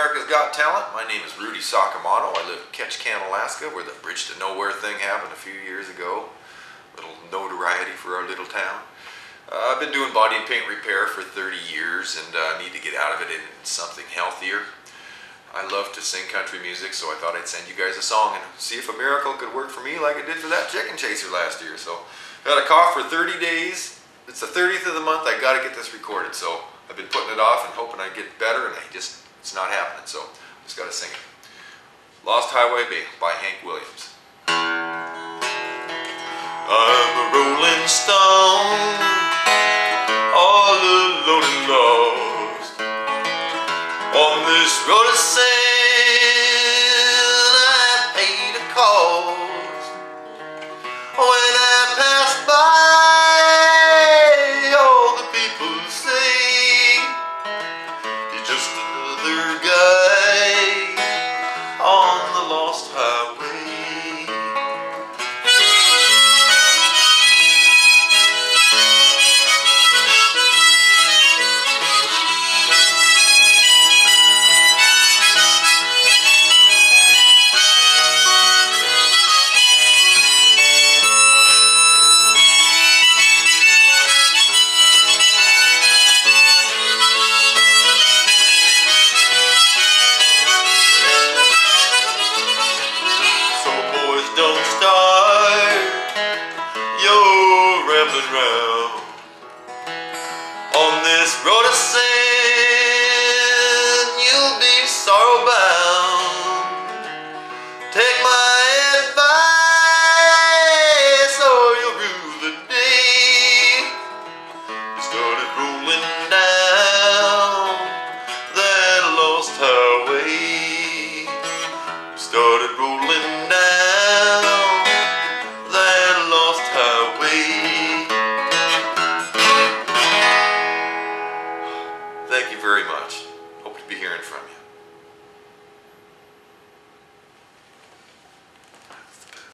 America's Got Talent. My name is Rudy Sacco. I live in Ketchikan, Alaska, where the Bridge to Nowhere thing happened a few years ago. Little notoriety for our little town. Uh, I've been doing body and paint repair for 30 years and uh, need to get out of it in something healthier. I love to sing country music, so I thought I'd send you guys a song and see if a miracle could work for me like it did for that chicken chaser last year. So, got a cough for 30 days. It's the 30th of the month. I got to get this recorded. So, I've been putting it off and hoping I'd get better, and I just, it's not happening. So, I just got to sing it. Lost Highway B by Hank Williams. I'm a rolling stone, all alone and lost on this road of sin. This road of sin. You'll be sorrow bound. Take my advice, or you'll rue the day you started rolling down that lost highway started rolling down very much. Hope to be hearing from you.